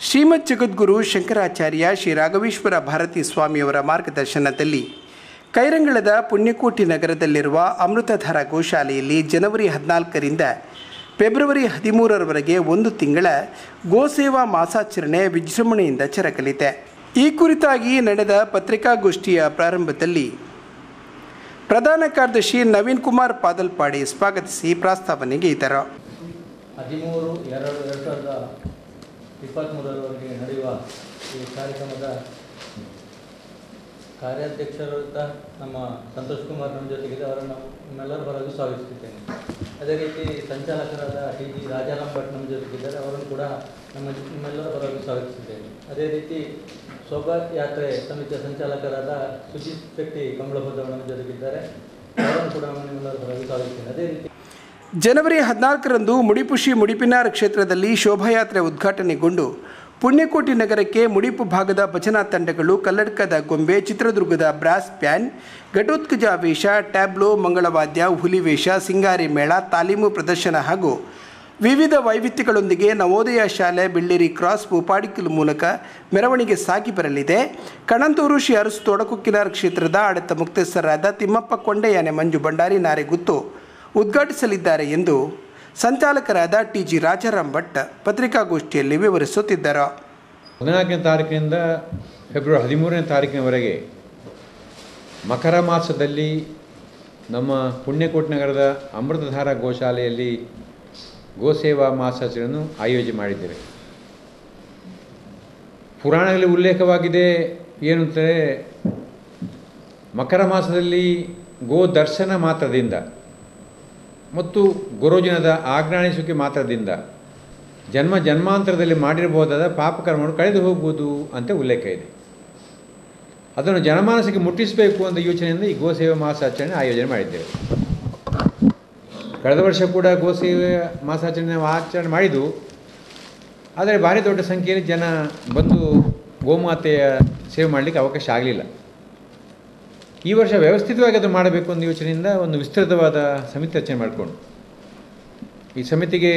ಶ್ರೀಮದ್ ಜಗದ್ಗುರು ಶಂಕರಾಚಾರ್ಯ ಶ್ರೀ ರಾಘವೇಶ್ವರ ಭಾರತೀ ಸ್ವಾಮಿಯವರ ಮಾರ್ಗದರ್ಶನದಲ್ಲಿ ಕೈರಂಗಳದ ಪುಣ್ಯಕೋಟಿ ನಗರದಲ್ಲಿರುವ ಅಮೃತಧಾರ ಗೋಶಾಲೆಯಲ್ಲಿ ಜನವರಿ ಹದಿನಾಲ್ಕರಿಂದ ಫೆಬ್ರವರಿ ಹದಿಮೂರರವರೆಗೆ ಒಂದು ತಿಂಗಳ ಗೋಸೇವಾ ಮಾಸಾಚರಣೆ ವಿಜೃಂಭಣೆಯಿಂದ ಜರಗಲಿದೆ. ಈ ಕುರಿತಾಗಿ ನಡೆದ ಪತ್ರಿಕಾಗೋಷ್ಠಿಯ ಪ್ರಾರಂಭದಲ್ಲಿ ಪ್ರಧಾನ ಕಾರ್ಯದರ್ಶಿ ನವೀನ್ ಕುಮಾರ್ ಪಾದಲ್ಪಾಡಿ ಸ್ವಾಗತಿಸಿ ಪ್ರಾಸ್ತಾವನೆಗೆ ಇದ್ದರು ಹದಿಮೂರು ಎರಡು ಎರಡು ಸಾವಿರದ ಇಪ್ಪತ್ತ್ಮೂರರವರೆಗೆ ನಡೆಯುವ ಈ ಕಾರ್ಯಕ್ರಮದ ಕಾರ್ಯಾಧ್ಯಕ್ಷರಾದ ನಮ್ಮ ಸಂತೋಷ್ ಕುಮಾರ್ ನಮ್ಮ ಜೊತೆಗಿದೆ. ಅವರನ್ನು ನಮ್ಮೆಲ್ಲರ ಬರಲು ಸ್ವಾಗತಿಸುತ್ತೇನೆ. ಅದೇ ರೀತಿ ಸಂಚಾಲಕರಾದ ಟಿ ಜಿ ರಾಜಾರಾಮ್ ಭಟ್ ನಮ್ಮ ಜೊತೆಗಿದ್ದಾರೆ. ಅವರನ್ನು ಕೂಡ ನಮ್ಮ ನಿಮ್ಮೆಲ್ಲರ ಬರಲು ಸ್ವಾಗತಿಸುತ್ತೇನೆ. ಅದೇ ರೀತಿ ಶೋಭಾಯಾತ್ರೆ ಸಮಿತಿಯ ಸಂಚಾಲಕರಾದ ಸುಜಿತ್ ಶೆಟ್ಟಿ ಕಮಲಭದ್ರ ನಮ್ಮ ಜೊತೆಗಿದ್ದಾರೆ. ಅವರನ್ನು ಕೂಡ ನಮ್ಮ ನಿಮ್ಮೆಲ್ಲರ ಬರಲು ಸ್ವಾಗತಿಸ್ತೇನೆ ಅದೇ ರೀತಿ ಜನವರಿ ಹದಿನಾಲ್ಕರಂದು ಮುಡಿಪುಶಿ ಮುಡಿಪಿನಾರ್ ಕ್ಷೇತ್ರದಲ್ಲಿ ಶೋಭಾಯಾತ್ರೆ ಉದ್ಘಾಟನೆಗೊಂಡು ಪುಣ್ಯಕೋಟಿ ನಗರಕ್ಕೆ ಮುಡಿಪು ಭಾಗದ ಭಜನಾ ತಂಡಗಳು ಕಲ್ಲಡ್ಕದ ಗೊಂಬೆ, ಚಿತ್ರದುರ್ಗದ ಬ್ರಾಸ್ ಪ್ಯಾನ್ ಘಟೋತ್ಕಜ ವೇಷ ಟ್ಯಾಬ್ಲೋ, ಮಂಗಳವಾದ್ಯ, ಹುಲಿವೇಷ, ಸಿಂಗಾರಿ ಮೇಳ, ತಾಲೀಮು ಪ್ರದರ್ಶನ ಹಾಗೂ ವಿವಿಧ ವೈವಿಧ್ಯಗಳೊಂದಿಗೆ ನವೋದಯ ಶಾಲೆ, ಬೆಳ್ಳೇರಿ ಕ್ರಾಸ್ ಉಪಾಡಿಕಲ್ ಮೂಲಕ ಮೆರವಣಿಗೆ ಸಾಗಿ ಬರಲಿದೆ. ಕಣಂತೂರು ಶ್ರೀ ಅರಸು ತೊಡಕುಕ್ಕಿನಾರ್ ಕ್ಷೇತ್ರದ ಆಡಳಿತ ಮುಕ್ತಸ್ಥರಾದ ತಿಮ್ಮಪ್ಪ ಕೊಂಡೆಯಾನೆ, ಮಂಜು ಭಂಡಾರಿ, ನಾರೆಗುತ್ತು ಉದ್ಘಾಟಿಸಲಿದ್ದಾರೆ ಎಂದು ಸಂಚಾಲಕರಾದ ಟಿ ಜಿ ರಾಜಾರಾಮ್ ಭಟ್ ಪತ್ರಿಕಾಗೋಷ್ಠಿಯಲ್ಲಿ ವಿವರಿಸುತ್ತಿದ್ದರು. ಹದಿನಾಲ್ಕನೇ ತಾರೀಕಿನಿಂದ ಫೆಬ್ರವರಿ ಹದಿಮೂರನೇ ತಾರೀಕಿನವರೆಗೆ ಮಕರ ಮಾಸದಲ್ಲಿ ನಮ್ಮ ಪುಣ್ಯಕೋಟಿ ನಗರದ ಅಮೃತಧಾರ ಗೋಶಾಲೆಯಲ್ಲಿ ಗೋಸೇವಾ ಮಾಸಾಚರಣೆಯನ್ನು ಆಯೋಜನೆ ಮಾಡಿದ್ದೇವೆ. ಪುರಾಣದಲ್ಲಿ ಉಲ್ಲೇಖವಾಗಿದೆ ಏನು ಅಂತಂದರೆ ಮಕರ ಮಾಸದಲ್ಲಿ ಗೋ ದರ್ಶನ ಮಾತ್ರದಿಂದ ಮತ್ತು ಗುರುಜನದ ಆಜ್ಞಾನಿಸುವಿಕೆ ಮಾತ್ರದಿಂದ ಜನ್ಮ ಜನ್ಮಾಂತರದಲ್ಲಿ ಮಾಡಿರಬಹುದಾದ ಪಾಪಕರ್ಮಗಳು ಕಳೆದು ಹೋಗುವುದು ಅಂತ ಉಲ್ಲೇಖ ಇದೆ. ಅದನ್ನು ಜನಮಾನಸಕ್ಕೆ ಮುಟ್ಟಿಸಬೇಕು ಅಂತ ಯೋಚನೆಯಿಂದ ಈ ಗೋಸೇವೆ ಮಾಸಾಚರಣೆ ಆಯೋಜನೆ ಮಾಡಿದ್ದೇವೆ. ಕಳೆದ ವರ್ಷ ಕೂಡ ಗೋಸೇವೆ ಮಾಸಾಚರಣೆ ಆಚರಣೆ ಮಾಡಿದ್ದು, ಆದರೆ ಭಾರಿ ದೊಡ್ಡ ಸಂಖ್ಯೆಯಲ್ಲಿ ಜನ ಬಂದು ಗೋಮಾತೆಯ ಸೇವೆ ಮಾಡಲಿಕ್ಕೆ ಅವಕಾಶ ಆಗಲಿಲ್ಲ. ಈ ವರ್ಷ ವ್ಯವಸ್ಥಿತವಾಗಿ ಅದು ಮಾಡಬೇಕು ಅನ್ನೋ ಯೋಚನೆಯಿಂದ ಒಂದು ವಿಸ್ತೃತವಾದ ಸಮಿತಿ ರಚನೆ ಮಾಡಿಕೊಂಡು. ಈ ಸಮಿತಿಗೆ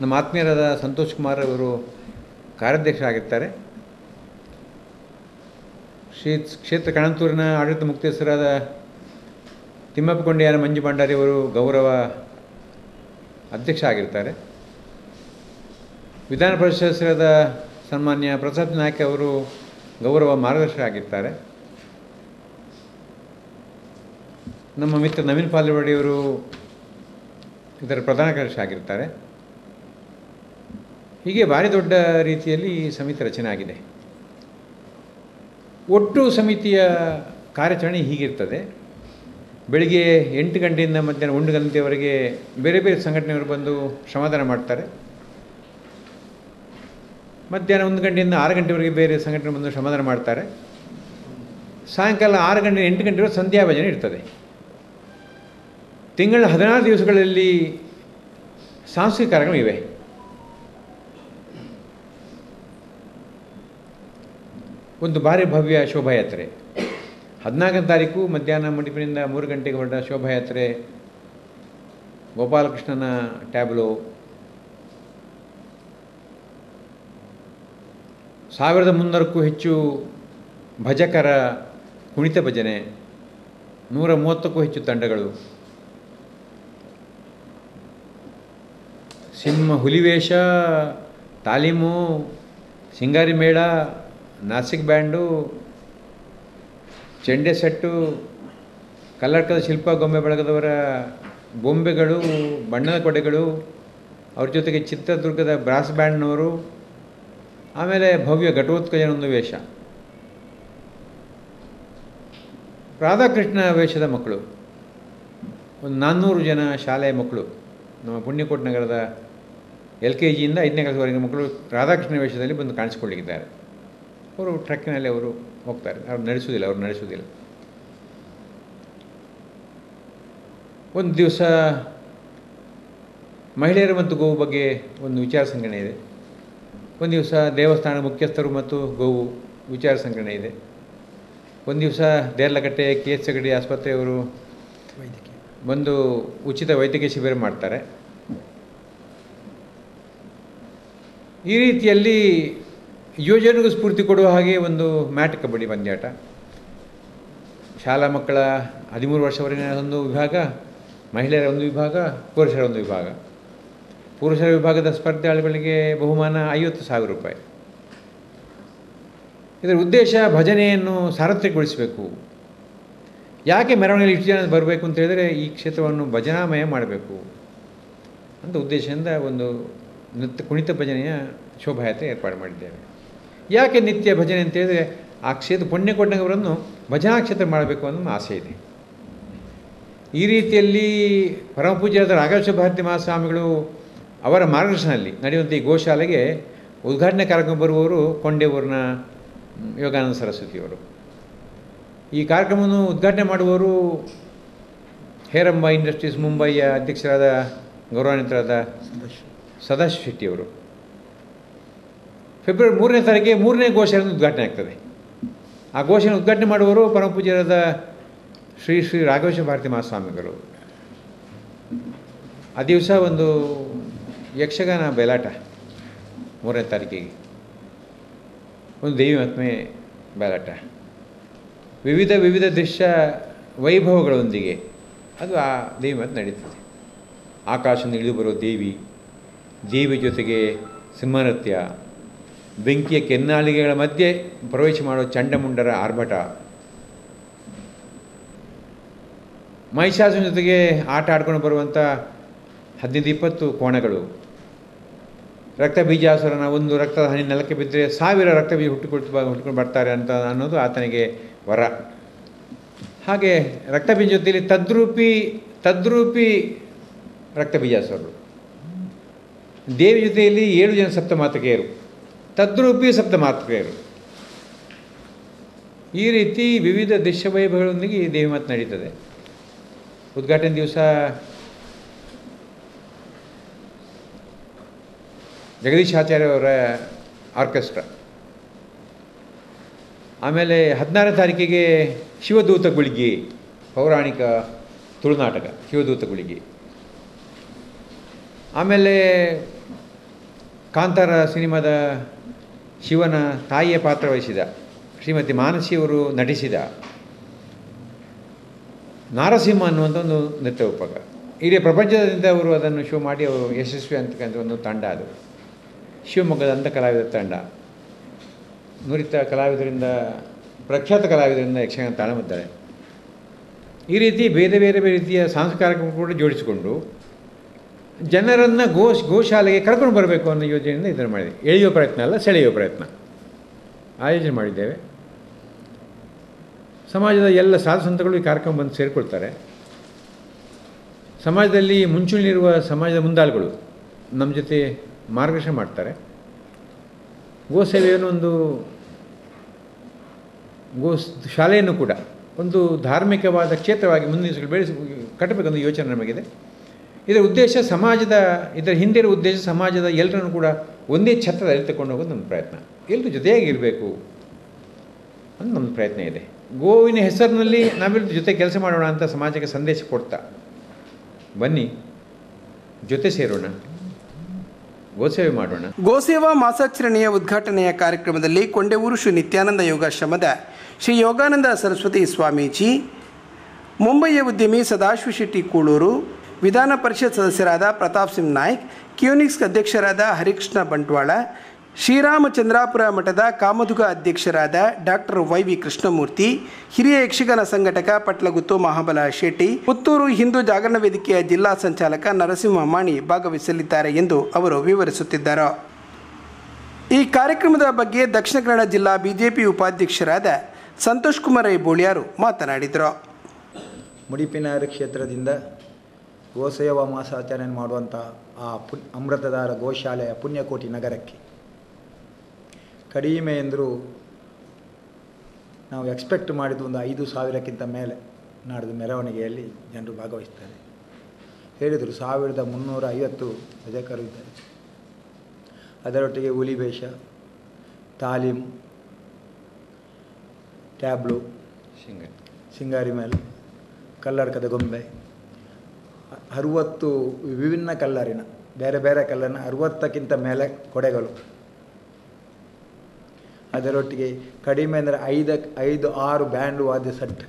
ನಮ್ಮ ಆತ್ಮೀಯರಾದ ಸಂತೋಷ್ ಕುಮಾರ್ ಅವರು ಕಾರ್ಯಾಧ್ಯಕ್ಷರಾಗಿರ್ತಾರೆ ಶ್ರೀ ಕ್ಷೇತ್ರ ಕಣಂತೂರಿನ ಆಡಳಿತ ಮುಕ್ತೇಶ್ವರಾದ ತಿಮ್ಮಪ್ಪ ಕೊಂಡೆಯಾರ ಮಂಜು ಭಂಡಾರಿ ಅವರು ಗೌರವ ಅಧ್ಯಕ್ಷ ಆಗಿರ್ತಾರೆ. ವಿಧಾನ ಪರಿಷತ್ ಸನ್ಮಾನ್ಯ ಪ್ರಸಾದ್ ನಾಯ್ಕ ಅವರು ಗೌರವ ಮಾರ್ಗದರ್ಶಕರಾಗಿರ್ತಾರೆ ನಮ್ಮ ಮಿತ್ರ ನವೀನ್ ಪಾಲ್ವಾಡಿಯವರು ಇದರ ಪ್ರಧಾನ ಕಾರ್ಯದರ್ಶಿ ಆಗಿರ್ತಾರೆ. ಹೀಗೆ ಭಾರಿ ದೊಡ್ಡ ರೀತಿಯಲ್ಲಿ ಸಮಿತಿ ರಚನೆ ಆಗಿದೆ. ಒಟ್ಟು ಸಮಿತಿಯ ಕಾರ್ಯಾಚರಣೆ ಹೀಗಿರ್ತದೆ. ಬೆಳಿಗ್ಗೆ ಎಂಟು ಗಂಟೆಯಿಂದ ಮಧ್ಯಾಹ್ನ ಒಂದು ಗಂಟೆವರೆಗೆ ಬೇರೆ ಬೇರೆ ಸಂಘಟನೆಯವರು ಬಂದು ಶ್ರಮದಾನ ಮಾಡ್ತಾರೆ. ಮಧ್ಯಾಹ್ನ ಒಂದು ಗಂಟೆಯಿಂದ ಆರು ಗಂಟೆವರೆಗೆ ಬೇರೆ ಸಂಘಟನೆ ಬಂದು ಶ್ರಮದಾನ ಮಾಡ್ತಾರೆ. ಸಾಯಂಕಾಲ ಆರು ಗಂಟೆ ಎಂಟು ಗಂಟೆವರೆಗೆ ಸಂಧ್ಯಾ ಭಜನೆ ಇರ್ತದೆ. ತಿಂಗಳ ಹದಿನಾರು ದಿವಸಗಳಲ್ಲಿ ಸಾಂಸ್ಕೃತಿಕ ಕಾರ್ಯಕ್ರಮ ಇವೆ. ಒಂದು ಭಾರಿ ಭವ್ಯ ಶೋಭಾಯಾತ್ರೆ. ಹದಿನಾಲ್ಕನೇ ತಾರೀಕು ಮಧ್ಯಾಹ್ನ ಮಂಡಿಪಿನಿಂದ ಮೂರು ಗಂಟೆಗೆ ಹೊರಟ ಶೋಭಾಯಾತ್ರೆ. ಗೋಪಾಲಕೃಷ್ಣನ ಟ್ಯಾಬ್ಲೋ. ಸಾವಿರದ ಮುನ್ನೂರಕ್ಕೂ ಹೆಚ್ಚು ಭಜಕರ ಕುಣಿತ ಭಜನೆ. ನೂರ ಮೂವತ್ತಕ್ಕೂ ಹೆಚ್ಚು ತಂಡಗಳು. ಸಿಂಹ ಹುಲಿವೇಷ, ತಾಲೀಮು, ಸಿಂಗಾರಿ ಮೇಳ, ನಾಸಿಕ್ ಬ್ಯಾಂಡು, ಚೆಂಡೆ ಸೆಟ್ಟು ಕಲ್ಲಡ್ಕದ ಶಿಲ್ಪ ಗೊಂಬೆ ಬಳಗದವರ ಬೊಂಬೆಗಳು, ಬಣ್ಣದ ಕೊಡೆಗಳು, ಅವ್ರ ಜೊತೆಗೆ ಚಿತ್ರದುರ್ಗದ ಬ್ರಾಸ್ ಬ್ಯಾಂಡ್ನವರು, ಆಮೇಲೆ ಭವ್ಯ ಘಟೋತ್ಕಜನ ಒಂದು ವೇಷ. ರಾಧಾಕೃಷ್ಣ ವೇಷದ ಮಕ್ಕಳು. ಒಂದು ನಾನ್ನೂರು ಜನ ಶಾಲೆಯ ಮಕ್ಕಳು. ನಮ್ಮ ಪುಣ್ಯಕೋಟ್ ನಗರದ ಎಲ್ ಕೆ ಜಿಯಿಂದ ಐದನೇ ಕ್ಲಾಸ್ವರೆಗಿನ ಮಕ್ಕಳು ರಾಧಾಕೃಷ್ಣ ವೇಷದಲ್ಲಿ ಬಂದು ಕಾಣಿಸ್ಕೊಳ್ಳಿದ್ದಾರೆ. ಅವರು ಟ್ರಕ್ಕಿನಲ್ಲಿ ಅವರು ಹೋಗ್ತಾರೆ. ಅವ್ರು ನಡೆಸುವುದಿಲ್ಲ ಅವ್ರು ನಡೆಸುವುದಿಲ್ಲ. ಒಂದು ದಿವಸ ಮಹಿಳೆಯರು ಮತ್ತು ಗೋವು ಬಗ್ಗೆ ಒಂದು ವಿಚಾರ ಸಂಗ್ರಹಣೆ ಇದೆ. ಒಂದು ದಿವಸ ದೇವಸ್ಥಾನ ಮುಖ್ಯಸ್ಥರು ಮತ್ತು ಗೋವು ವಿಚಾರ ಸಂಗ್ರಹಣೆ ಇದೆ. ಒಂದು ದಿವಸ ದೇರ್ಲಕಟ್ಟೆ ಕೆ ಎಸ್ ಸಗಡಿ ಆಸ್ಪತ್ರೆಯವರು ಬಂದು ಉಚಿತ ವೈದ್ಯಕೀಯ ಶಿಬಿರ ಮಾಡ್ತಾರೆ. ಈ ರೀತಿಯಲ್ಲಿ ಯುವಜನಿಗೂ ಸ್ಫೂರ್ತಿ ಕೊಡುವ ಹಾಗೆ ಒಂದು ಮ್ಯಾಟ್ ಕಬಡ್ಡಿ ಪಂದ್ಯಾಟ. ಶಾಲಾ ಮಕ್ಕಳ ಹದಿಮೂರು ವರ್ಷವರೆಗಿನ ಒಂದು ವಿಭಾಗ, ಮಹಿಳೆಯರ ಒಂದು ವಿಭಾಗ, ಪುರುಷರ ಒಂದು ವಿಭಾಗ. ಪುರುಷರ ವಿಭಾಗದ ಸ್ಪರ್ಧಾಳುಗಳಿಗೆ ಬಹುಮಾನ ಐವತ್ತು ಸಾವಿರ ರೂಪಾಯಿ. ಇದರ ಉದ್ದೇಶ ಭಜನೆಯನ್ನು ಸಾರ್ವತ್ರಿಕಗೊಳಿಸಬೇಕು. ಯಾಕೆ ಮೆರವಣಿಗೆ ಇಷ್ಟು ಜನ ಬರಬೇಕು ಅಂತ ಹೇಳಿದರೆ ಈ ಕ್ಷೇತ್ರವನ್ನು ಭಜನಾಮಯ ಮಾಡಬೇಕು ಅಂತ ಉದ್ದೇಶದಿಂದ ಒಂದು ನೃತ್ಯ, ಕುಣಿತ ಭಜನೆಯ ಶೋಭಾಯಾತ್ರೆ ಏರ್ಪಾಡು ಮಾಡಿದ್ದೇವೆ. ಯಾಕೆ ನಿತ್ಯ ಭಜನೆ ಅಂತ ಹೇಳಿದರೆ, ಆ ಕ್ಷೇತ್ರ ಪುಣ್ಯಕೊಂಡವರನ್ನು ಭಜನಾ ಕ್ಷೇತ್ರ ಮಾಡಬೇಕು ಅನ್ನೋ ಆಸೆ ಇದೆ. ಈ ರೀತಿಯಲ್ಲಿ ಪರಮಪೂಜ್ಯರಾದ ರಾಘವೇಶ್ವರ ಭಾರತಿ ಮಹಾಸ್ವಾಮಿಗಳು ಅವರ ಮಾರ್ಗದರ್ಶನದಲ್ಲಿ ನಡೆಯುವಂಥ ಈ ಗೋಶಾಲೆಗೆ ಉದ್ಘಾಟನೆ ಕಾರ್ಯಕ್ರಮ ಬರುವವರು ಕೊಂಡೇವೂರಿನ ಯೋಗಾನಂದ ಸರಸ್ವತಿಯವರು. ಈ ಕಾರ್ಯಕ್ರಮವನ್ನು ಉದ್ಘಾಟನೆ ಮಾಡುವವರು ಹೇರಂಬ ಇಂಡಸ್ಟ್ರೀಸ್ ಮುಂಬೈಯ ಅಧ್ಯಕ್ಷರಾದ ಗೌರವಾನ್ವಿತರಾದ ಸದಾಶಿವ ಶೆಟ್ಟಿಯವರು ಫೆಬ್ರವರಿ ಮೂರನೇ ತಾರೀಕಿಗೆ ಮೂರನೇ ಘೋಷಣೆಯನ್ನು ಉದ್ಘಾಟನೆ ಆಗ್ತದೆ. ಆ ಘೋಷಣೆ ಉದ್ಘಾಟನೆ ಮಾಡುವವರು ಪರಮಪೂಜ್ಯರಾದ ಶ್ರೀ ಶ್ರೀ ರಾಘವೇಶ್ವರ ಭಾರತಿ ಮಹಾಸ್ವಾಮಿಗಳು. ಆ ದಿವಸ ಒಂದು ಯಕ್ಷಗಾನ ಬಯಲಾಟ ಮೂರನೇ ತಾರೀಕಿಗೆ. ಒಂದು ದೇವಿ ಮಹಾತ್ಮೆ ಬಯಲಾಟ ವಿವಿಧ ವಿವಿಧ ದೃಶ್ಯ ವೈಭವಗಳೊಂದಿಗೆ ಅದು ಆ ದೇವಿ ಮಾತು ನಡೀತದೆ. ಆಕಾಶದಿಂದ ಇಳಿದು ಬರೋ ದೇವಿ ದೇವಿ ಜೊತೆಗೆ ಸಿಂಹನೃತ್ಯ, ಬೆಂಕಿಯ ಕೆನ್ನಾಲಿಗೆಗಳ ಮಧ್ಯೆ ಪ್ರವೇಶ ಮಾಡೋ ಚಂಡಮುಂಡರ ಆರ್ಭಟ ಮಹಿಷಾಸುನ ಜೊತೆಗೆ ಆಟ ಆಡ್ಕೊಂಡು ಬರುವಂಥ ಹದಿನೈದು ಇಪ್ಪತ್ತು ಕೋಣಗಳು, ರಕ್ತ ಬೀಜಾಸುರನ ಒಂದು ರಕ್ತದ ಹನಿ ನೆಲಕ್ಕೆ ಬಿದ್ದರೆ ಸಾವಿರ ರಕ್ತ ಬೀಜ ಹುಟ್ಟಿಕೊಳ್ತು ಹುಟ್ಕೊಂಡು ಬರ್ತಾರೆ ಅಂತ ಅನ್ನೋದು ಆತನಿಗೆ ವರ. ಹಾಗೆ ರಕ್ತ ಬೀಜ ತದ್ರೂಪಿ ತದ್ರೂಪಿ ರಕ್ತ ಬೀಜಾಸುರರು ದೇವಿ ಜೊತೆಯಲ್ಲಿ ಏಳು ಜನ ಸಪ್ತಮಾತೃಕೆಯರು ತದ್ರೂಪಿ ಸಪ್ತಮಾತೃಕೆಯರು ಈ ರೀತಿ ವಿವಿಧ ದೃಶ್ಯವೈಭವಗಳೊಂದಿಗೆ ಈ ದೇವಿ ಮಾತು ನಡೀತದೆ. ಉದ್ಘಾಟನೆ ದಿವಸ ಜಗದೀಶ್ ಆಚಾರ್ಯ ಅವರ ಆರ್ಕೆಸ್ಟ್ರಾ. ಆಮೇಲೆ ಹದಿನಾರನೇ ತಾರೀಕಿಗೆ ಶಿವದೂತ ಗುಳಿಗೆ ಪೌರಾಣಿಕ ತುಳುನಾಟಕ, ಶಿವದೂತ ಗುಳಿಗೆ. ಆಮೇಲೆ ಕಾಂತಾರ ಸಿನಿಮಾದ ಶಿವನ ತಾಯಿಯ ಪಾತ್ರ ವಹಿಸಿದ. ಶ್ರೀಮತಿ ಮಾನಸಿಯವರು ನಟಿಸಿದ. ನಾರಸಿಂಹ ಅನ್ನುವಂಥ ಒಂದು ನೃತ್ಯ ಉಪಕ ಇಡೀ ಪ್ರಪಂಚದಿಂದ ಅವರು ಅದನ್ನು ಶೋ ಮಾಡಿ ಅವರು ಯಶಸ್ವಿ ಅಂತಕ್ಕಂಥ ಒಂದು ತಂಡ ಅದು. ಶಿವಮೊಗ್ಗದ ಅಂಧ ಕಲಾವಿದರ ತಂಡ. ನುರಿತ ಕಲಾವಿದರಿಂದ, ಪ್ರಖ್ಯಾತ ಕಲಾವಿದರಿಂದ ಯಕ್ಷಗಾನ ತಾಳಮದ್ದಾಳೆ. ಈ ರೀತಿ ಬೇರೆ ಬೇರೆ ಬೇರೆ ರೀತಿಯ ಸಾಂಸ್ಕಾರಿಕ ಕೂಡ ಜೋಡಿಸಿಕೊಂಡು ಜನರನ್ನು ಗೋ ಗೋಶಾಲೆಗೆ ಕರ್ಕೊಂಡು ಬರಬೇಕು ಅನ್ನೋ ಯೋಜನೆಯಿಂದ ಇದನ್ನು ಮಾಡಿದೆ. ಎಳೆಯುವ ಪ್ರಯತ್ನ ಅಲ್ಲ, ಸೆಳೆಯುವ ಪ್ರಯತ್ನ. ಆಯೋಜನೆ ಮಾಡಿದ್ದೇವೆ. ಸಮಾಜದ ಎಲ್ಲ ಸಾಧು ಸಂತಗಳು ಈ ಕಾರ್ಯಕ್ರಮ ಬಂದು ಸೇರಿಕೊಳ್ತಾರೆ. ಸಮಾಜದಲ್ಲಿ ಮುಂಚೂಣಿಲಿರುವ ಸಮಾಜದ ಮುಂದಾಳುಗಳು ನಮ್ಮ ಜೊತೆ ಮಾರ್ಗದರ್ಶನ ಮಾಡ್ತಾರೆ. ಗೋ ಸೇವೆಯನ್ನು ಒಂದು ಗೋ ಶಾಲೆಯನ್ನು ಕೂಡ ಒಂದು ಧಾರ್ಮಿಕವಾದ ಕ್ಷೇತ್ರವಾಗಿ ಮುಂದಿನ ಬೆಳೆಸಿ ಕಟ್ಟಬೇಕೊಂದು ಯೋಚನೆ ನಮಗಿದೆ. ಇದರ ಉದ್ದೇಶ ಸಮಾಜದ, ಇದರ ಹಿಂದಿರೋ ಉದ್ದೇಶ ಸಮಾಜದ ಎಲ್ಲರನ್ನು ಕೂಡ ಒಂದೇ ಛತ್ರದಲ್ಲಿ ತಗೊಂಡು ಹೋಗೋದು ನಮ್ಮ ಪ್ರಯತ್ನ. ಎಲ್ಲರೂ ಜೊತೆಯಾಗಿ ಇರಬೇಕು ಅಂತ ನಮ್ಮ ಪ್ರಯತ್ನ ಇದೆ. ಗೋವಿನ ಹೆಸರಿನಲ್ಲಿ ನಾವೆಲ್ಲರೂ ಜೊತೆ ಕೆಲಸ ಮಾಡೋಣ ಅಂತ ಸಮಾಜಕ್ಕೆ ಸಂದೇಶ ಕೊಡ್ತಾ. ಬನ್ನಿ, ಜೊತೆ ಸೇರೋಣ. ಗೋಸೇವೆ ಮಾಡೋಣ. ಗೋಸೇವಾ ಮಾಸಾಚರಣೆಯ ಉದ್ಘಾಟನೆಯ ಕಾರ್ಯಕ್ರಮದಲ್ಲಿ ಕೊಂಡೆಊರು ಶ್ರೀ ನಿತ್ಯಾನಂದ ಯೋಗಾಶ್ರಮದ ಶ್ರೀ ಯೋಗಾನಂದ ಸರಸ್ವತಿ ಸ್ವಾಮೀಜಿ ಮುಂಬಯಿಯ ಉದ್ಯಮಿ ಸದಾಶಿವ ಶೆಟ್ಟಿ ಕೂಳೂರು ವಿಧಾನ ಪರಿಷತ್ ಸದಸ್ಯರಾದ ಪ್ರತಾಪ್ ಸಿಂಗ್ ನಾಯ್ಕ್, ಕ್ಯೂನಿಕ್ಸ್ ಅಧ್ಯಕ್ಷರಾದ ಹರಿಕೃಷ್ಣ ಬಂಟ್ವಾಳ, ಶ್ರೀರಾಮಚಂದ್ರಾಪುರ ಮಠದ ಕಾಮಧುಗ ಅಧ್ಯಕ್ಷರಾದ ಡಾಕ್ಟರ್ ವೈ ವಿ ಕೃಷ್ಣಮೂರ್ತಿ, ಹಿರಿಯ ಯಕ್ಷಗಾನ ಸಂಘಟಕ ಪಟ್ಲಗುತ್ತು ಮಹಾಬಲ ಶೆಟ್ಟಿ, ಪುತ್ತೂರು ಹಿಂದೂ ಜಾಗರಣ ವೇದಿಕೆಯ ಜಿಲ್ಲಾ ಸಂಚಾಲಕ ನರಸಿಂಹ ಮಾಣಿ ಭಾಗವಹಿಸಲಿದ್ದಾರೆ ಎಂದು ಅವರು ವಿವರಿಸುತ್ತಿದ್ದಾರೆ. ಈ ಕಾರ್ಯಕ್ರಮದ ಬಗ್ಗೆ ದಕ್ಷಿಣ ಕನ್ನಡ ಜಿಲ್ಲಾ ಬಿಜೆಪಿ ಉಪಾಧ್ಯಕ್ಷರಾದ ಸಂತೋಷ್ ಕುಮಾರ್ ಬೋಳಿಯಾರು ಮಾತನಾಡಿದರು. ಮುಡಿಪಿನಾರು ಕ್ಷೇತ್ರದಿಂದ ಗೋಸೇವಾ ಮಾಸಾಚರಣೆ ಮಾಡುವಂಥ ಆ ಪುನ್ ಅಮೃತಧಾರ ಗೋಶಾಲೆಯ ಪುಣ್ಯಕೋಟಿ ನಗರಕ್ಕೆ. ಕಡಿಮೆ ಎಂದರೂ ನಾವು ಎಕ್ಸ್ಪೆಕ್ಟ್ ಮಾಡಿದ ಒಂದು ಐದು ಸಾವಿರಕ್ಕಿಂತ ಮೇಲೆ ನಾಡಿದ ಮೆರವಣಿಗೆಯಲ್ಲಿ ಜನರು ಭಾಗವಹಿಸ್ತಾರೆ. ಹೇಳಿದರು ಸಾವಿರದ ಮುನ್ನೂರ ಐವತ್ತು ಭಜಕರು ಇದ್ದಾರೆ. ಅದರೊಟ್ಟಿಗೆ ಹುಲಿವೇಷ ತಾಲೀಮ್ ಟ್ಯಾಬ್ಲು ಸಿಂಗಾರಿ. ಮೇಲೆ ಕಲ್ಲಡ್ಕದ ಗೊಂಬೆ ಅರುವತ್ತು ವಿಭಿನ್ನ ಕಲ್ಲರಿನ, ಬೇರೆ ಬೇರೆ ಕಲ್ಲರಿನ ಅರುವತ್ತಕ್ಕಿಂತ ಮೇಲೆ ಕೊಡೆಗಳು. ಅದರೊಟ್ಟಿಗೆ ಕಡಿಮೆ ಅಂದರೆ ಐದಕ್ಕೆ ಐದು, ಆರು ಬ್ಯಾಂಡ್ ವಾದ್ಯ ಸೆಟ್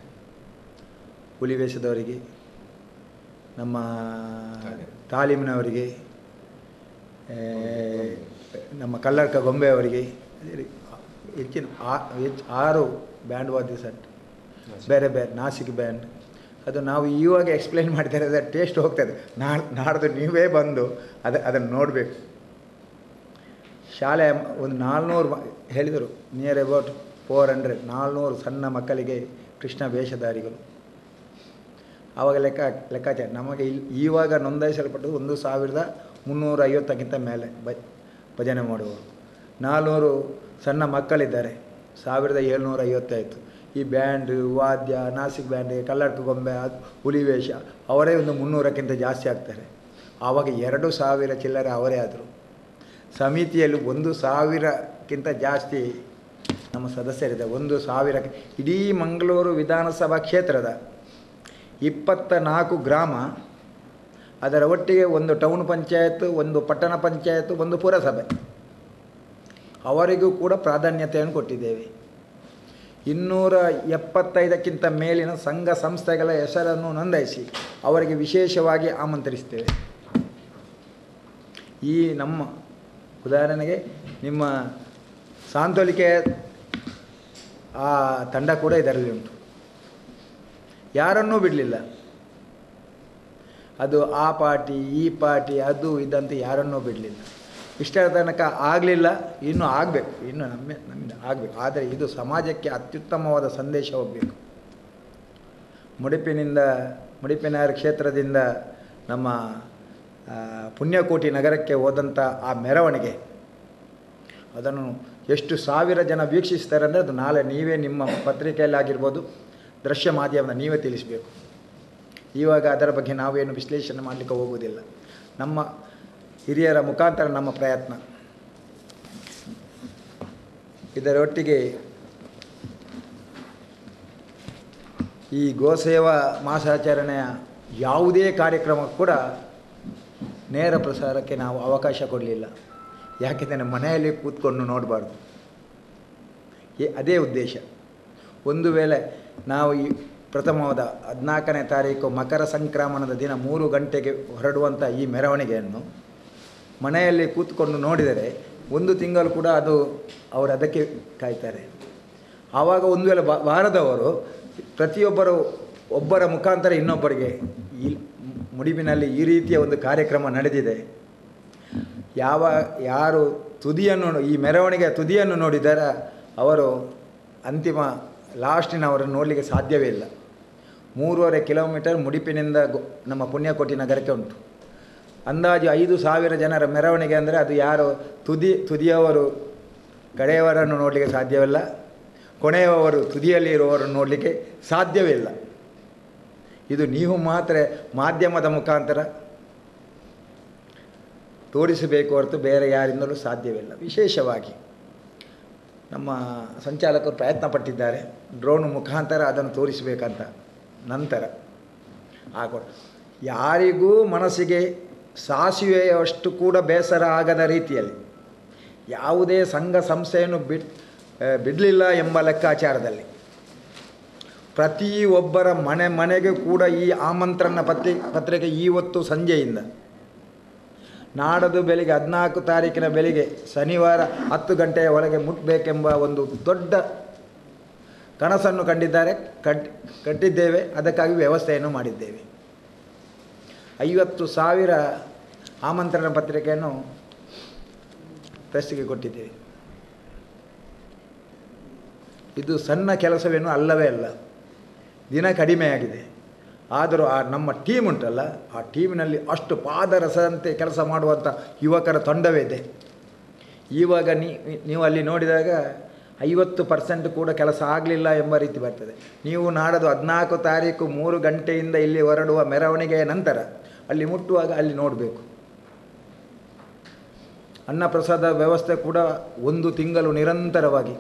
ಹುಲಿವೇಷದವರಿಗೆ ನಮ್ಮ ತಾಲೀಮಿನವರಿಗೆ ನಮ್ಮ ಕಲ್ಲರ್ಕ ಗೊಂಬೆಯವರಿಗೆ ಹೆಚ್ಚಿನ ಆ- ಆರು ಬ್ಯಾಂಡ್ ವಾದ್ಯ ಸೆಟ್, ಬೇರೆ ಬೇರೆ ನಾಸಿಕ್ ಬ್ಯಾಂಡ್ ಅದು ನಾವು ಇವಾಗ ಎಕ್ಸ್ಪ್ಲೈನ್ ಮಾಡಿದರೆ ಅದರ ಟೇಸ್ಟ್ ಹೋಗ್ತದೆ ನಾಳೆ, ನಾಡ್ದು ನೀವೇ ಬಂದು ಅದು, ಅದನ್ನು ನೋಡಬೇಕು. ಶಾಲೆ ಒಂದು ನಾಲ್ನೂರು ಹೇಳಿದರು ನಿಯರ್ ಅಬೌಟ್ ಫೋರ್ ಹಂಡ್ರೆಡ್ ನಾಲ್ನೂರು ಸಣ್ಣ ಮಕ್ಕಳಿಗೆ ಕೃಷ್ಣ ವೇಷಧಾರಿಗಳು. ಆವಾಗ ಲೆಕ್ಕ, ಲೆಕ್ಕಾಚಾರ. ನಮಗೆ ಇಲ್ಲಿ ಈವಾಗ ನೋಂದಾಯಿಸಲ್ಪಟ್ಟದ್ದು ಒಂದು ಸಾವಿರದ ಮುನ್ನೂರ ಐವತ್ತಕ್ಕಿಂತ ಮೇಲೆ ಬ ಭಜನೆ ಮಾಡುವರು ನಾಲ್ನೂರು ಸಣ್ಣ ಮಕ್ಕಳಿದ್ದಾರೆ. ಸಾವಿರದ ಏಳ್ನೂರ ಐವತ್ತಾಯಿತು ಈ ಬ್ಯಾಂಡ್, ವಾದ್ಯ, ನಾಸಿಕ್ ಬ್ಯಾಂಡ್ ಕಲ್ಲಡ್ಕ ಗೊಂಬೆ ಹುಲಿವೇಷ ಹುಲಿ ವೇಷ, ಅವರೇ ಒಂದು ಮುನ್ನೂರಕ್ಕಿಂತ ಜಾಸ್ತಿ ಆಗ್ತಾರೆ. ಆವಾಗ ಎರಡು ಸಾವಿರ ಚಿಲ್ಲರೆ ಅವರೇ ಆದರು. ಸಮಿತಿಯಲ್ಲಿ ಒಂದು ಸಾವಿರಕ್ಕಿಂತ ಜಾಸ್ತಿ ನಮ್ಮ ಸದಸ್ಯರಿದೆ. ಒಂದು ಸಾವಿರಕ್ಕೆ ಇಡೀ ಮಂಗಳೂರು ವಿಧಾನಸಭಾ ಕ್ಷೇತ್ರದ ಇಪ್ಪತ್ತ ನಾಲ್ಕು ಗ್ರಾಮ, ಅದರ ಒಟ್ಟಿಗೆ ಒಂದು ಟೌನ್ ಪಂಚಾಯತ್, ಒಂದು ಪಟ್ಟಣ ಪಂಚಾಯತ್, ಒಂದು ಪುರಸಭೆ. ಅವರಿಗೂ ಕೂಡ ಪ್ರಾಧಾನ್ಯತೆಯನ್ನು ಕೊಟ್ಟಿದ್ದೇವೆ. ಇನ್ನೂರ ಎಪ್ಪತ್ತೈದಕ್ಕಿಂತ ಮೇಲಿನ ಸಂಘ ಸಂಸ್ಥೆಗಳ ಹೆಸರನ್ನು ನೋಂದಾಯಿಸಿ, ಅವರಿಗೆ ವಿಶೇಷವಾಗಿ ಆಮಂತ್ರಿಸ್ತೇವೆ ಈ ನಮ್ಮ ಉದಾಹರಣೆಗೆ ನಿಮ್ಮ ಸಾಂತೋಲಿಕೆ, ಆ ತಂಡ ಕೂಡ ಇದರಲ್ಲಿ ಉಂಟು. ಯಾರನ್ನೂ ಬಿಡಲಿಲ್ಲ. ಅದು ಆ ಪಾರ್ಟಿ, ಈ ಪಾರ್ಟಿ, ಅದು, ಇದಂತ ಯಾರನ್ನೂ ಬಿಡಲಿಲ್ಲ. ಇಷ್ಟರ ತನಕ ಆಗಲಿಲ್ಲ, ಇನ್ನೂ ಆಗಬೇಕು, ಇನ್ನು ನಮ್ಮ ನಮ್ಮಿಂದ ಆಗಬೇಕು. ಆದರೆ ಇದು ಸಮಾಜಕ್ಕೆ ಅತ್ಯುತ್ತಮವಾದ ಸಂದೇಶ ಹೋಗಬೇಕು. ಮುಡಿಪಿನಿಂದ ಮುಡಿಪಿನಾರ್ ಕ್ಷೇತ್ರದಿಂದ ನಮ್ಮ ಪುಣ್ಯಕೋಟಿ ನಗರಕ್ಕೆ ಹೋದಂಥ ಆ ಮೆರವಣಿಗೆ, ಅದನ್ನು ಎಷ್ಟು ಸಾವಿರ ಜನ ವೀಕ್ಷಿಸ್ತಾರೆ ಅಂದರೆ ಅದು ನಾಳೆ ನೀವೇ ನಿಮ್ಮ ಪತ್ರಿಕೆಯಲ್ಲಿ ಆಗಿರ್ಬೋದು ದೃಶ್ಯ ಮಾಧ್ಯಮನ ನೀವೇ ತಿಳಿಸಬೇಕು. ಇವಾಗ ಅದರ ಬಗ್ಗೆ ನಾವೇನು ವಿಶ್ಲೇಷಣೆ ಮಾಡಲಿಕ್ಕೆ ಹೋಗುವುದಿಲ್ಲ. ನಮ್ಮ ಹಿರಿಯರ ಮುಖಾಂತರ ನಮ್ಮ ಪ್ರಯತ್ನ. ಇದರೊಟ್ಟಿಗೆ ಈ ಗೋಸೇವಾ ಮಾಸಾಚರಣೆಯ ಯಾವುದೇ ಕಾರ್ಯಕ್ರಮ ಕೂಡ ನೇರ ಪ್ರಸಾರಕ್ಕೆ ನಾವು ಅವಕಾಶ ಕೊಡಲಿಲ್ಲ. ಯಾಕೆಂದರೆ ಮನೆಯಲ್ಲಿ ಕೂತ್ಕೊಂಡು ನೋಡಬಾರ್ದು. ಅದೇ ಉದ್ದೇಶ. ಒಂದು ವೇಳೆ ನಾವು ಈ ಪ್ರಥಮವಾದ ಹದಿನಾಲ್ಕನೇ ತಾರೀಕು ಮಕರ ಸಂಕ್ರಮಣದ ದಿನ ಮೂರು ಗಂಟೆಗೆ ಹೊರಡುವಂಥ ಈ ಮೆರವಣಿಗೆಯನ್ನು ಮನೆಯಲ್ಲಿ ಕೂತ್ಕೊಂಡು ನೋಡಿದರೆ ಒಂದು ತಿಂಗಳು ಕೂಡ ಅದು ಅವರು ಅದಕ್ಕೆ ಕಾಯ್ತಾರೆ. ಆವಾಗ ಒಂದು ವೇಳೆ ವಾರದವರು ಪ್ರತಿಯೊಬ್ಬರು ಒಬ್ಬರ ಮುಖಾಂತರ ಇನ್ನೊಬ್ಬರಿಗೆ ಈ ಮುಡಿಬಿನಲ್ಲಿ ಈ ರೀತಿಯ ಒಂದು ಕಾರ್ಯಕ್ರಮ ನಡೆದಿದೆ. ಯಾವ, ಯಾರು ತುದಿಯನ್ನು ಈ ಮೆರವಣಿಗೆಯ ತುದಿಯನ್ನು ನೋಡಿದಾರ ಅವರು ಅಂತಿಮ ಲಾಸ್ಟಿನವರನ್ನು ನೋಡಲಿಕ್ಕೆ ಸಾಧ್ಯವೇ ಇಲ್ಲ. ಮೂರುವರೆ ಕಿಲೋಮೀಟರ್ ಮುಡಿಪಿನಿಂದ ನಮ್ಮ ಪುಣ್ಯಕೋಟಿ ನಗರಕ್ಕೆ ಉಂಟು. ಅಂದಾಜು ಐದು ಸಾವಿರ ಜನರ ಮೆರವಣಿಗೆ ಅಂದರೆ ಅದು ಯಾರು? ತುದಿ, ತುದಿಯವರು. ಕಡೆಯವರನ್ನು ನೋಡಲಿಕ್ಕೆ ಸಾಧ್ಯವಿಲ್ಲ. ಕೊನೆಯವರು ತುದಿಯಲ್ಲಿ ಇರುವವರನ್ನು ನೋಡಲಿಕ್ಕೆ ಸಾಧ್ಯವಿಲ್ಲ. ಇದು ನೀವು ಮಾತ್ರ ಮಾಧ್ಯಮದ ಮುಖಾಂತರ ತೋರಿಸಬೇಕು ಹೊರತು ಬೇರೆ ಯಾರಿಂದಲೂ ಸಾಧ್ಯವಿಲ್ಲ. ವಿಶೇಷವಾಗಿ ನಮ್ಮ ಸಂಚಾಲಕರು ಪ್ರಯತ್ನ ಪಟ್ಟಿದ್ದಾರೆ. ಡ್ರೋನ್ ಮುಖಾಂತರ ಅದನ್ನು ತೋರಿಸಬೇಕಂತ. ನಂತರ. ಆಗ ಯಾರಿಗೂ ಮನಸ್ಸಿಗೆ ಸಾಸಿವೆಯಷ್ಟು ಕೂಡ ಬೇಸರ ಆಗದ ರೀತಿಯಲ್ಲಿ ಯಾವುದೇ ಸಂಘ ಸಂಸ್ಥೆಯನ್ನು ಬಿಡ್ ಬಿಡಲಿಲ್ಲ ಎಂಬ ಲೆಕ್ಕಾಚಾರದಲ್ಲಿ. ಪ್ರತಿಯೊಬ್ಬರ ಮನೆ ಮನೆಗೆ ಕೂಡ ಈ ಆಮಂತ್ರಣ ಪತ್ರಿ, ಪತ್ರಿಕೆ ಇವತ್ತು ಸಂಜೆಯಿಂದ. ನಾಡದು ಬೆಳಿಗ್ಗೆ ಹದಿನಾಲ್ಕು ತಾರೀಕಿನ ಬೆಳಿಗ್ಗೆ ಶನಿವಾರ ಹತ್ತು ಗಂಟೆಯ ಒಳಗೆ ಮುಟ್ಟಬೇಕೆಂಬ ಒಂದು ದೊಡ್ಡ ಕನಸನ್ನು ಕಂಡಿದ್ದಾರೆ, ಕಟ್, ಕಟ್ಟಿದ್ದೇವೆ. ಅದಕ್ಕಾಗಿ ವ್ಯವಸ್ಥೆಯನ್ನು ಮಾಡಿದ್ದೇವೆ. ಐವತ್ತು ಸಾವಿರ ಆಮಂತ್ರಣ ಪತ್ರಿಕೆಯನ್ನು ಪ್ರೆಸ್ಸಿಗೆ ಕೊಟ್ಟಿದ್ದೇವೆ. ಇದು ಸಣ್ಣ ಕೆಲಸವೇನು ಅಲ್ಲವೇ ಅಲ್ಲ. ದಿನ ಕಡಿಮೆಯಾಗಿದೆ. ಆದರೂ ಆ ನಮ್ಮ ಟೀಮ್ ಉಂಟಲ್ಲ, ಆ ಟೀಮಿನಲ್ಲಿ ಅಷ್ಟು ಪಾದರಸದಂತೆ ಕೆಲಸ ಮಾಡುವಂಥ ಯುವಕರ ತಂಡವೇ ಇದೆ. ಇವಾಗ ನೀವು ಅಲ್ಲಿ ನೋಡಿದಾಗ ಐವತ್ತು ಪರ್ಸೆಂಟ್ ಕೂಡ ಕೆಲಸ ಆಗಲಿಲ್ಲ ಎಂಬ ರೀತಿ ಬರ್ತದೆ. ನೀವು ನಾಡದು ಹದಿನಾಲ್ಕು ತಾರೀಕು ಮೂರು ಗಂಟೆಯಿಂದ ಇಲ್ಲಿ ಹೊರಡುವ ಮೆರವಣಿಗೆಯ ನಂತರ ಅಲ್ಲಿ ಮುಟ್ಟುವಾಗ ಅಲ್ಲಿ ನೋಡಬೇಕು. ಅನ್ನಪ್ರಸಾದ ವ್ಯವಸ್ಥೆ ಕೂಡ ಒಂದು ತಿಂಗಳು ನಿರಂತರವಾಗಿ.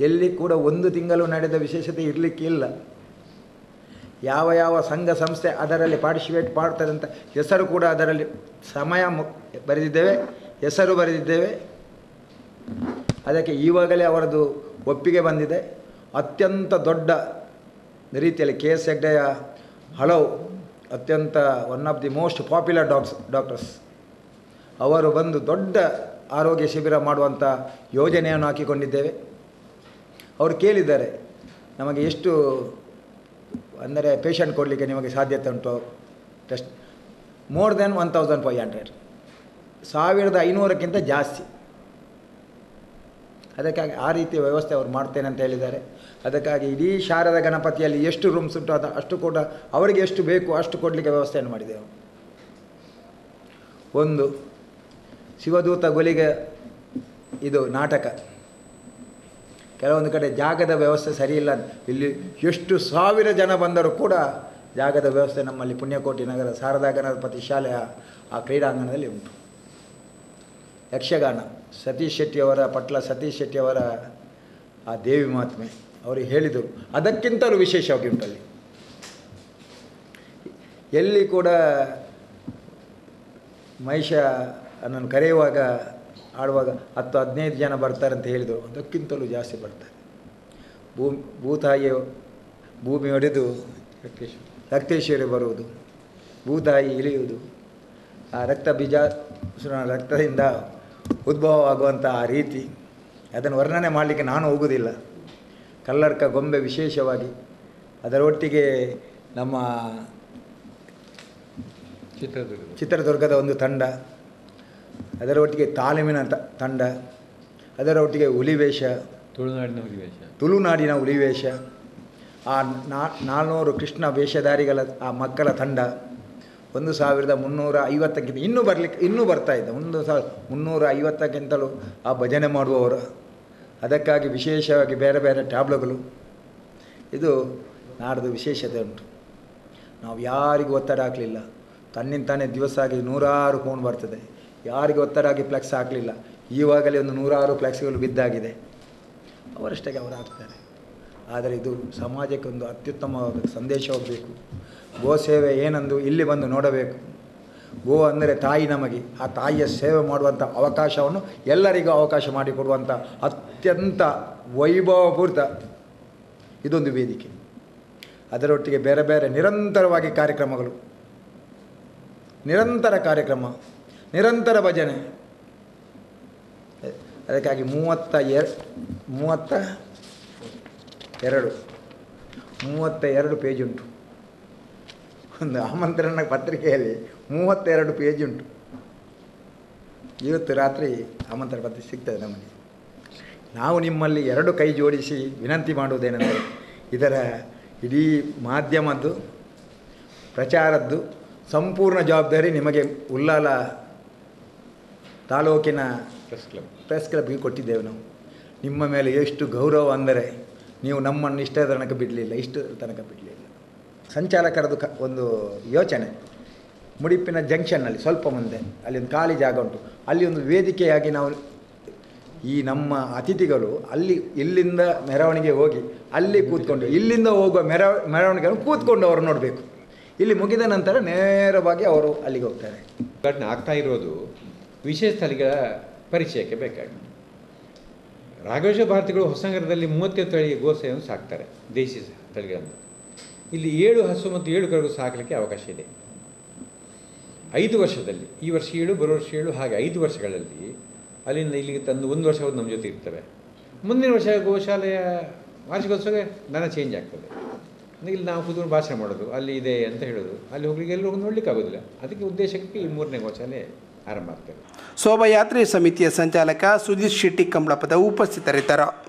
ಎಲ್ಲಿ ಕೂಡ ಒಂದು ತಿಂಗಳು ನಡೆದ ವಿಶೇಷತೆ ಇರಲಿಕ್ಕಿಲ್ಲ ಯಾವ ಯಾವ ಸಂಘ ಸಂಸ್ಥೆ ಅದರಲ್ಲಿ ಪಾರ್ಟಿಸಿಪೇಟ್ ಮಾಡ್ತದೆ ಅಂತ ಹೆಸರು ಕೂಡ ಅದರಲ್ಲಿ ಸಮಯ ಬರೆದಿದ್ದೇವೆ, ಹೆಸರು ಬರೆದಿದ್ದೇವೆ. ಅದಕ್ಕೆ ಈವಾಗಲೇ ಅವರದು ಒಪ್ಪಿಗೆ ಬಂದಿದೆ. ಅತ್ಯಂತ ದೊಡ್ಡ ರೀತಿಯಲ್ಲಿ ಕೆ ಎಸ್ ಹೆಗ್ಡೆಯ ಹಲವು ಅತ್ಯಂತ one of the most popular docs doctors ಅವರು ಬಂದು ದೊಡ್ಡ ಆರೋಗ್ಯ ಶಿಬಿರ ಮಾಡುವಂಥ ಯೋಜನೆಯನ್ನು ಹಾಕಿಕೊಂಡಿದ್ದೇವೆ. ಅವರು ಕೇಳಿದ್ದಾರೆ, ನಮಗೆ ಎಷ್ಟು ಅಂದರೆ ಪೇಷಂಟ್ ಕೊಡಲಿಕ್ಕೆ ನಿಮಗೆ ಸಾಧ್ಯತೆ ಉಂಟು? Test more than one thousand five hundred ಸಾವಿರದ ಐನೂರಕ್ಕಿಂತ ಜಾಸ್ತಿ. ಅದಕ್ಕಾಗಿ ಆ ರೀತಿಯ ವ್ಯವಸ್ಥೆ ಅವರು ಮಾಡ್ತೇನೆ ಅಂತ ಹೇಳಿದ್ದಾರೆ. ಅದಕ್ಕಾಗಿ ಇಡೀ ಶಾರದ ಗಣಪತಿಯಲ್ಲಿ ಎಷ್ಟು ರೂಮ್ಸ್ ಉಂಟು ಅದು ಅಷ್ಟು ಕೂಡ ಅವರಿಗೆ ಎಷ್ಟು ಬೇಕು ಅಷ್ಟು ಕೊಡಲಿಕ್ಕೆ ವ್ಯವಸ್ಥೆಯನ್ನು ಮಾಡಿದೆವು. ಒಂದು, ಶಿವದೂತ ಗೊಲಿಗೆ ಇದು ನಾಟಕ. ಕೆಲವೊಂದು ಕಡೆ ಜಾಗದ ವ್ಯವಸ್ಥೆ ಸರಿಯಿಲ್ಲ ಇಲ್ಲಿ ಎಷ್ಟು ಸಾವಿರ ಜನ ಬಂದರೂ ಕೂಡ ಜಾಗದ ವ್ಯವಸ್ಥೆ ನಮ್ಮಲ್ಲಿ ಪುಣ್ಯಕೋಟಿ ನಗರ ಶಾರದಾ ಗಣಪತಿ ಶಾಲೆಯ ಆ ಕ್ರೀಡಾಂಗಣದಲ್ಲಿ ಉಂಟು. ಯಕ್ಷಗಾನ, ಸತೀಶ್ ಶೆಟ್ಟಿಯವರ ಪಟ್ಲ, ಸತೀಶ್ ಶೆಟ್ಟಿಯವರ ಆ ದೇವಿ ಮಹಾತ್ಮೆ ಅವರು ಹೇಳಿದರು. ಅದಕ್ಕಿಂತಲೂ ವಿಶೇಷವಾಗಿ ಉಂಟಲ್ಲಿ. ಎಲ್ಲಿ ಕೂಡ ಮಹಿಷ ನನ್ನನ್ನು ಕರೆಯುವಾಗ, ಆಡುವಾಗ ಹತ್ತು ಹದಿನೈದು ಜನ ಬರ್ತಾರೆ ಅಂತ ಹೇಳಿದರು. ಅದಕ್ಕಿಂತಲೂ ಜಾಸ್ತಿ ಬರ್ತಾರೆ. ಭೂಮಿ ಭೂತಾಯಿ ಭೂಮಿ ಹೊಡೆದು ರಕ್ತೇಶ್ವರಿ ಬರುವುದು, ಭೂತಾಯಿ ಇಳಿಯುವುದು. ಆ ರಕ್ತ ಬೀಜ ರಕ್ತದಿಂದ ಉದ್ಭವವಾಗುವಂಥ ಆ ರೀತಿ. ಅದನ್ನು ವರ್ಣನೆ ಮಾಡಲಿಕ್ಕೆ ನಾನು ಹೋಗುವುದಿಲ್ಲ. ಕಲ್ಲರ್ಕ ಗೊಂಬೆ ವಿಶೇಷವಾಗಿ. ಅದರೊಟ್ಟಿಗೆ ನಮ್ಮ ಚಿತ್ರದುರ್ಗ. ಚಿತ್ರದುರ್ಗದ ಒಂದು ತಂಡ ಅದರೊಟ್ಟಿಗೆ ತಾಲೀಮಿನ ತಂಡ ಅದರೊಟ್ಟಿಗೆ ಹುಲಿವೇಷ ತುಳುನಾಡಿನ ಹುಲಿವೇಷ. ತುಳುನಾಡಿನ ಹುಲಿವೇಷ ಆ ನಾ- ನಾಲ್ನೂರು ಕೃಷ್ಣ ವೇಷಧಾರಿಗಳ ಆ ಮಕ್ಕಳ ತಂಡ ಒಂದು ಸಾವಿರದ ಮುನ್ನೂರ ಐವತ್ತಕ್ಕಿಂತ ಇನ್ನೂ ಬರಲಿಕ್ಕೆ ಇನ್ನೂ ಬರ್ತಾ ಇದ್ದ ಒಂದು ಸಾವಿರ ಮುನ್ನೂರ ಐವತ್ತಕ್ಕಿಂತಲೂ ಆ ಭಜನೆ ಮಾಡುವವರು. ಅದಕ್ಕಾಗಿ ವಿಶೇಷವಾಗಿ ಬೇರೆ ಬೇರೆ ಟ್ಯಾಬ್ಲೋಗಳು. ಇದು ನಾಡ್ದು ವಿಶೇಷತೆ ಉಂಟು. ನಾವು ಯಾರಿಗೂ ಒತ್ತಡ ಹಾಕಲಿಲ್ಲ. ತನ್ನಿಂದ ತಾನೇ ದಿವಸ ಆಗಿ ನೂರಾರು ಫೋನ್ ಬರ್ತದೆ. ಯಾರಿಗೂ ಒತ್ತಡ ಆಗಿ ಫ್ಲೆಕ್ಸ್ ಹಾಕಲಿಲ್ಲ. ಈವಾಗಲೇ ಒಂದು ನೂರಾರು ಫ್ಲೆಕ್ಸ್ಗಳು ಬಿದ್ದಾಗಿದೆ. ಅವರಷ್ಟಕ್ಕೆ ಅವರು ಹಾಕ್ತಾರೆ. ಆದರೆ ಇದು ಸಮಾಜಕ್ಕೆ ಒಂದು ಅತ್ಯುತ್ತಮವಾದ ಸಂದೇಶ ಹೋಗಬೇಕು. ಗೋ ಸೇವೆ ಏನಂದು ಇಲ್ಲಿ ಬಂದು ನೋಡಬೇಕು. ಗೋ ಅಂದರೆ ತಾಯಿ ನಮಗೆ. ಆ ತಾಯಿಯ ಸೇವೆ ಮಾಡುವಂಥ ಅವಕಾಶವನ್ನು ಎಲ್ಲರಿಗೂ ಅವಕಾಶ ಮಾಡಿಕೊಡುವಂಥ ಅತ್ಯಂತ ವೈಭವಪೂರಿತ ಇದೊಂದು ವೇದಿಕೆ. ಅದರೊಟ್ಟಿಗೆ ಬೇರೆ ಬೇರೆ ನಿರಂತರವಾಗಿ ಕಾರ್ಯಕ್ರಮಗಳು. ನಿರಂತರ ಕಾರ್ಯಕ್ರಮ, ನಿರಂತರ ಭಜನೆ. ಅದಕ್ಕಾಗಿ ಮೂವತ್ತ ಎರ್ ಮೂವತ್ತ ಎರಡು ಮೂವತ್ತ ಎರಡು ಪೇಜ್ ಉಂಟು. ಒಂದು ಆಮಂತ್ರಣ ಪತ್ರಿಕೆಯಲ್ಲಿ ಮೂವತ್ತೆರಡು ಪೇಜ್ ಉಂಟು. ಇವತ್ತು ರಾತ್ರಿ ಆಮಂತ್ರಣ ಪತ್ರಿಕೆ ಸಿಗ್ತದೆ ನಮಗೆ ನಾವು ನಿಮ್ಮಲ್ಲಿ ಎರಡು ಕೈ ಜೋಡಿಸಿ ವಿನಂತಿ ಮಾಡುವುದೇನೆಂದರೆ ಇದರ ಇಡೀ ಮಾಧ್ಯಮದ್ದು ಪ್ರಚಾರದ್ದು ಸಂಪೂರ್ಣ ಜವಾಬ್ದಾರಿ ನಿಮಗೆ ಉಲ್ಲಾಲ ತಾಲೂಕಿನ ಪ್ರೆಸ್ ಕ್ಲಬ್ ಪ್ರೆಸ್ ಕ್ಲಬ್ಗೆ ಕೊಟ್ಟಿದ್ದೇವೆ ನಾವು. ನಿಮ್ಮ ಮೇಲೆ ಎಷ್ಟು ಗೌರವ ಅಂದರೆ ನೀವು ನಮ್ಮನ್ನು ಇಷ್ಟರ ತನಕ ಬಿಡಲಿಲ್ಲ ಇಷ್ಟು ತನಕ ಬಿಡಲಿಲ್ಲ. ಸಂಚಾಲಕರದ್ದು ಕ ಒಂದು ಯೋಚನೆ. ಮುಡಿಪಿನ ಜಂಕ್ಷನ್ನಲ್ಲಿ ಸ್ವಲ್ಪ ಮುಂದೆ. ಅಲ್ಲಿ ಒಂದು ಖಾಲಿ ಜಾಗ ಉಂಟು. ಅಲ್ಲಿ ಒಂದು ವೇದಿಕೆಯಾಗಿ ನಾವು ಈ ನಮ್ಮ ಅತಿಥಿಗಳು ಅಲ್ಲಿ ಇಲ್ಲಿಂದ ಮೆರವಣಿಗೆ ಹೋಗಿ, ಅಲ್ಲಿ ಕೂತ್ಕೊಂಡು, ಇಲ್ಲಿಂದ ಹೋಗುವ ಮೆರ, ಮೆರವಣಿಗೆಯನ್ನು ಕೂತ್ಕೊಂಡು ಅವರು ನೋಡಬೇಕು. ಇಲ್ಲಿ ಮುಗಿದ ನಂತರ ನೇರವಾಗಿ ಅವರು ಅಲ್ಲಿಗೆ ಹೋಗ್ತಾರೆ. ಘಟನೆ ಆಗ್ತಾ ಇರೋದು ವಿಶೇಷ ತಳಿಗಳ ಪರಿಚಯಕ್ಕೆ ಬೇಕಾಗಿ. ರಾಘವೇಶ್ವರ ಭಾರತಿಗಳು ಹೊಸನಗರದಲ್ಲಿ ಮೂವತ್ತೇಳು ತಳಿ ಗೋಸೆಯನ್ನು ಸಾಕ್ತಾರೆ, ದೇಶಿ ತಳಿಗಳನ್ನು. ಇಲ್ಲಿ ಏಳು ಹಸು ಮತ್ತು ಏಳು ಕರುಗಳು ಸಾಕಲಿಕ್ಕೆ ಅವಕಾಶ ಇದೆ. ಐದು ವರ್ಷದಲ್ಲಿ, ಈ ವರ್ಷ ಏಳು, ಬರೋ ವರ್ಷ ಏಳು, ಹಾಗೆ ಐದು ವರ್ಷಗಳಲ್ಲಿ ಅಲ್ಲಿಂದ ಇಲ್ಲಿಗೆ ತಂದು ಒಂದು ವರ್ಷ ಅವ್ರು ನಮ್ಮ ಜೊತೆ ಇರ್ತವೆ ಮುಂದಿನ ವರ್ಷ ಗೋಶಾಲೆಯ ವಾರ್ಷಿಕೋತ್ಸವ ನನ್ನ ಚೇಂಜ್ ಆಗ್ತದೆ. ಇಲ್ಲಿ ನಾವು ಕೂತ್ಕೊಂಡು ಭಾಷಣ ಮಾಡೋದು, ಅಲ್ಲಿ ಇದೆ ಅಂತ ಹೇಳೋದು, ಅಲ್ಲಿ ಹೋಗ್ಲಿಕ್ಕೆ ಎಲ್ಲರೂ ನೋಡ್ಲಿಕ್ಕೆ ಆಗೋದಿಲ್ಲ. ಅದಕ್ಕೆ ಉದ್ದೇಶಕ್ಕೆ ಈ ಮೂರನೇ ಗೋಶಾಲೆ ಆರಂಭ ಆಗ್ತದೆ. ಶೋಭಾಯಾತ್ರೆ ಸಮಿತಿಯ ಸಂಚಾಲಕ ಸುಧೀರ್ ಶೆಟ್ಟಿ ಕಂಬಳಪದ ಉಪಸ್ಥಿತರಿದ್ದರು.